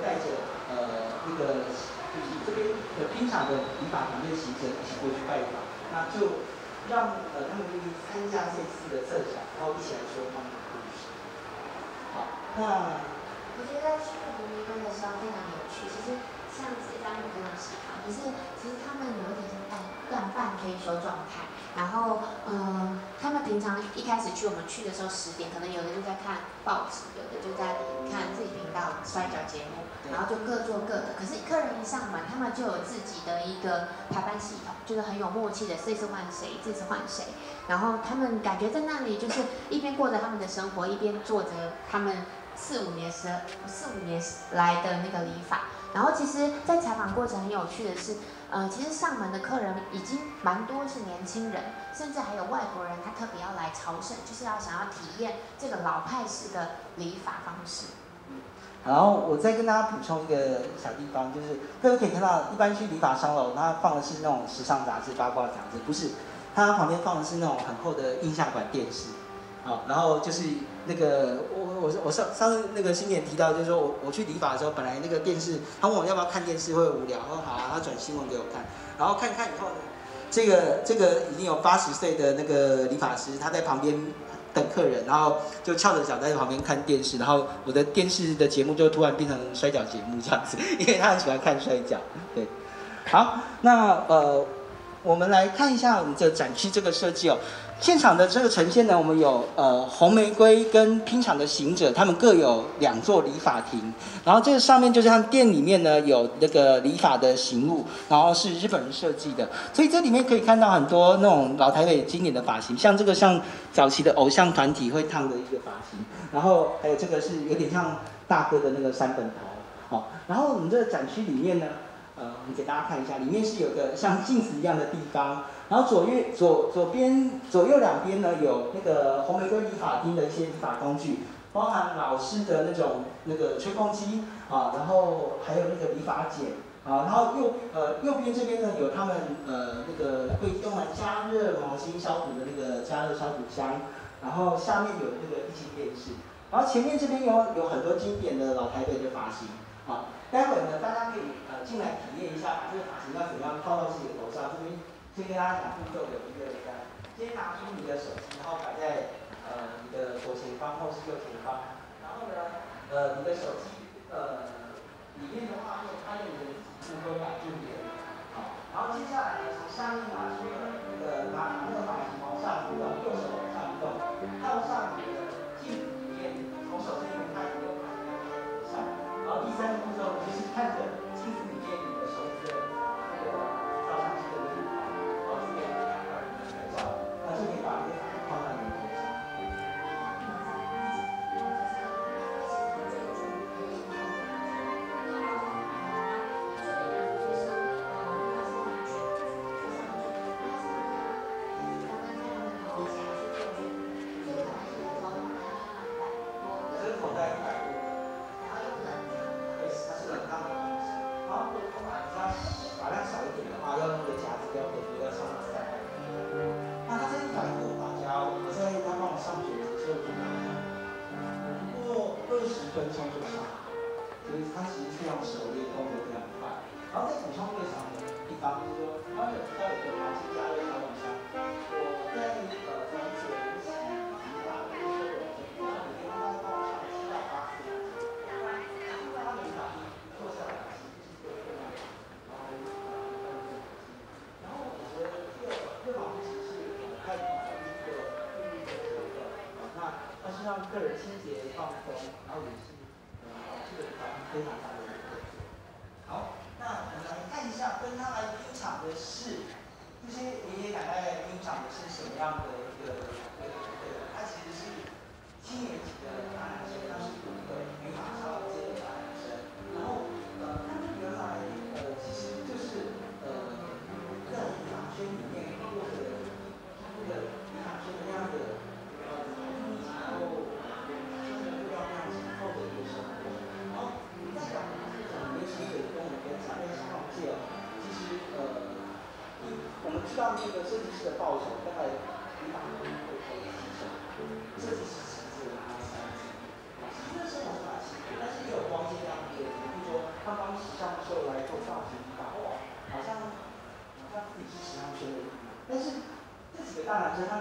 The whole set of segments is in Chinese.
带着呃那个就是这边的冰场的语法团队行程一起过去拜访那就让呃他们就参加这次的设想然后一起来说他们的故事。好那我觉得去过国民观的时候非常有趣其实像这张我非常喜欢可是其实他们有点像像带。算半退休状态。然后，嗯，他们平常一开始去，我们去的时候十点，可能有的就在看报纸，有的就在看自己频道摔跤节目，然后就各做各的。可是客人一上门，他们就有自己的一个排班系统，就是很有默契的，这次换谁，这次换谁。然后他们感觉在那里就是一边过着他们的生活，一边做着他们四五年时四五年来的那个理法。然后其实，在采访过程很有趣的是。呃，其实上门的客人已经蛮多是年轻人，甚至还有外国人，他特别要来朝圣，就是要想要体验这个老派式的理发方式。然后我再跟大家补充一个小地方，就是各位可以看到，一般去理发商楼，它放的是那种时尚杂志、八卦杂志，不是，它旁边放的是那种很厚的印象馆电视。好，然后就是那个我我我上上次那个新年提到，就是说我我去理发的时候，本来那个电视，他问我要不要看电视会无聊，我说好啊，他转新闻给我看，然后看看以后呢，这个这个已经有八十岁的那个理发师，他在旁边等客人，然后就翘着脚在旁边看电视，然后我的电视的节目就突然变成摔跤节目这样子，因为他很喜欢看摔跤，对，好，那呃。我们来看一下我们的展区这个设计哦。现场的这个呈现呢，我们有呃红玫瑰跟拼场的行者，他们各有两座理发亭。然后这个上面就是像店里面呢有那个理发的行物，然后是日本人设计的，所以这里面可以看到很多那种老台北经典的发型，像这个像早期的偶像团体会烫的一个发型，然后还有这个是有点像大哥的那个三本头，好，然后我们这个展区里面呢。呃，我们给大家看一下，里面是有个像镜子一样的地方，然后左右左左边左右两边呢有那个红玫瑰理发厅的一些理发工具，包含老师的那种那个吹风机啊，然后还有那个理发剪啊，然后右呃右边这边呢有他们呃那个会用来加热毛巾消毒的那个加热消毒箱，然后下面有那个液晶电视，然后前面这边有有很多经典的老台北的发型啊。待会呢，大家可以呃进来体验一下，把这个发型要怎么样套到自己的头上。这边先跟大家讲步骤有一个三，先拿出你的手机，然后摆在呃你的左前方或是右前方。然后呢，呃你的手机让个人清洁放松，然后也是。非常大的一个好，那我们来看一下跟他来拼场的是这些爷爷奶奶拼场的是什么样的一个一个？他其实是七年级的这几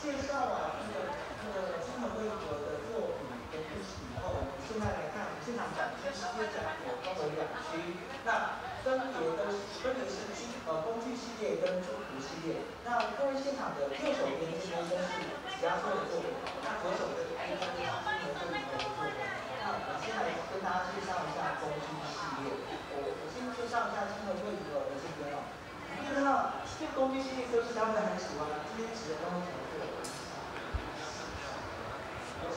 介绍完这个这个金门威格的作品跟故事以后，我们现在来看现场展厅世接展的分为两区，那分别都分别是金呃工具系列跟珠图系列。那各位现场的右手边这边都是其他作品，那左手的这边是金城威格的作品。那我先来跟大家介绍一下工具系列，我我先介绍一下金门威格的这边哦。你看到这工具系列都是他们很喜欢，今天只能跟我讲。有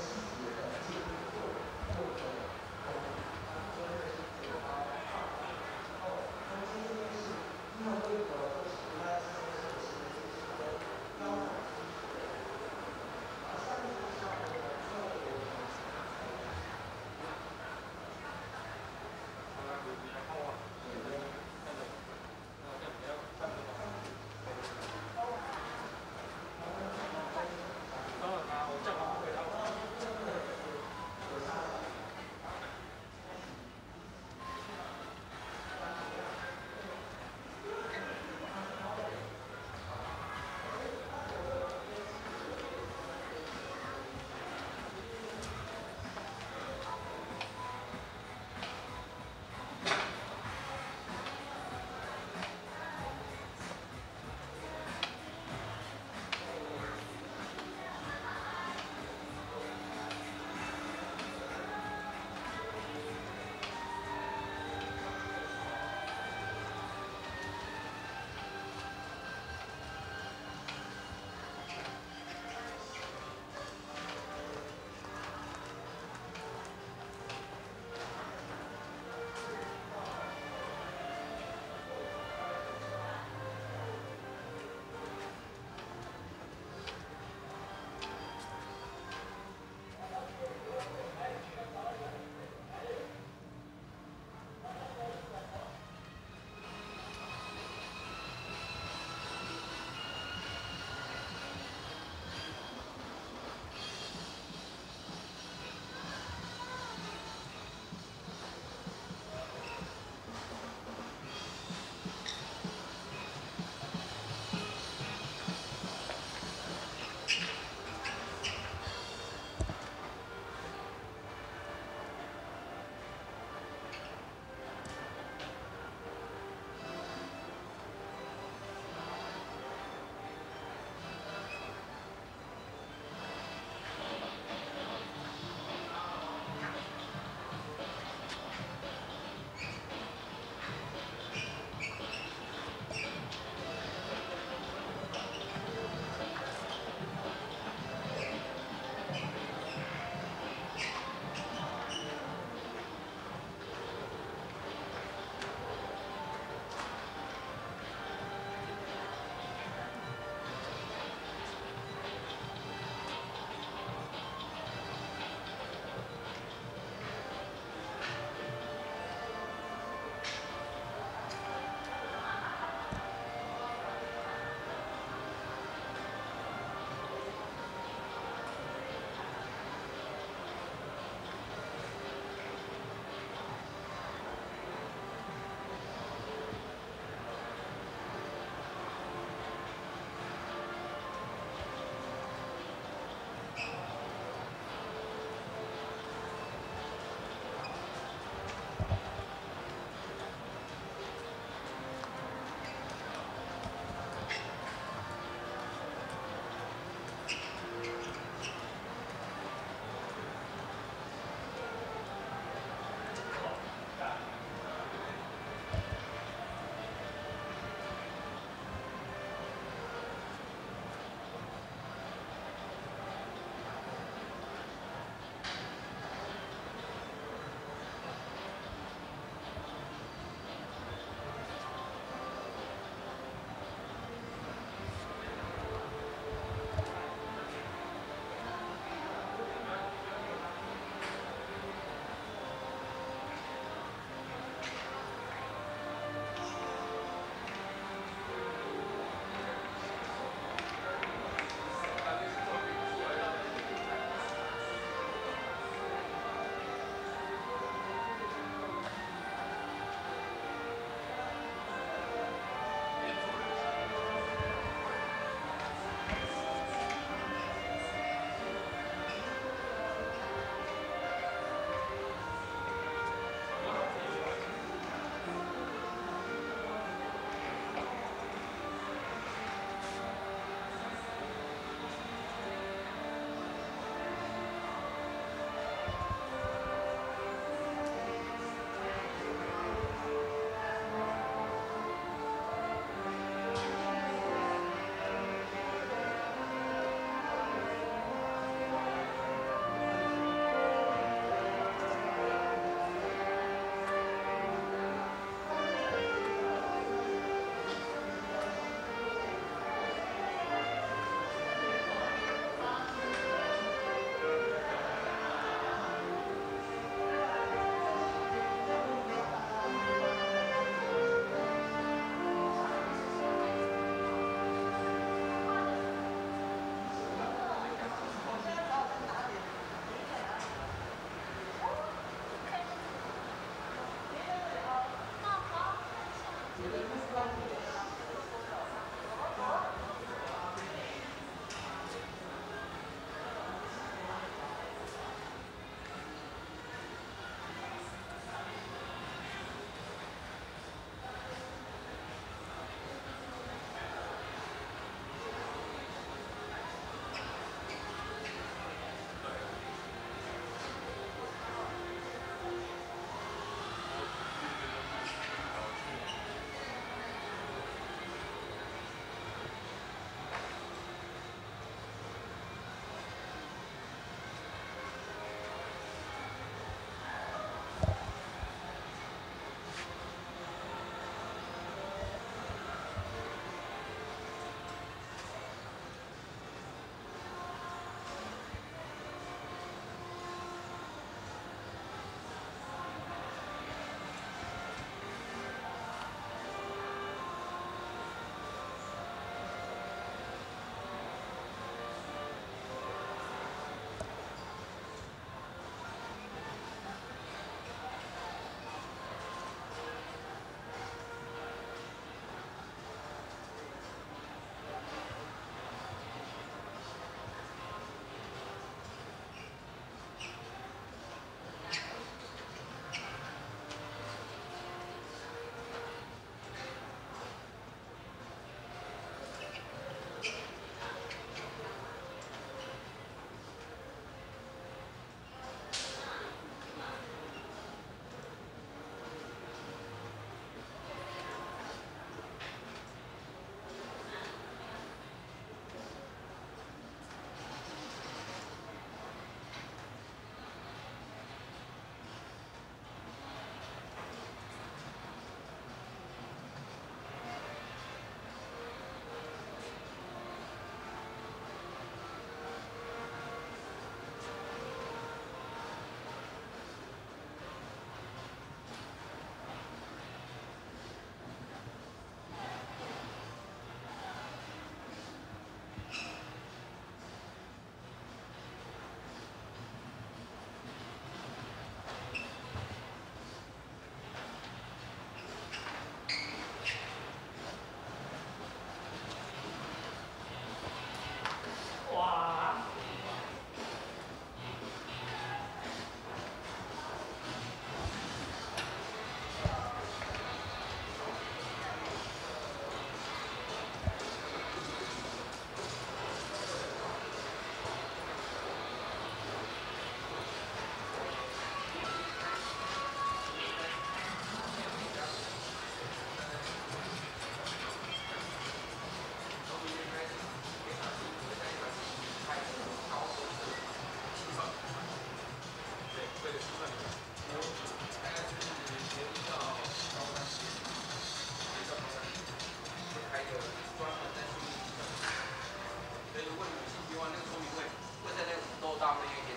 发生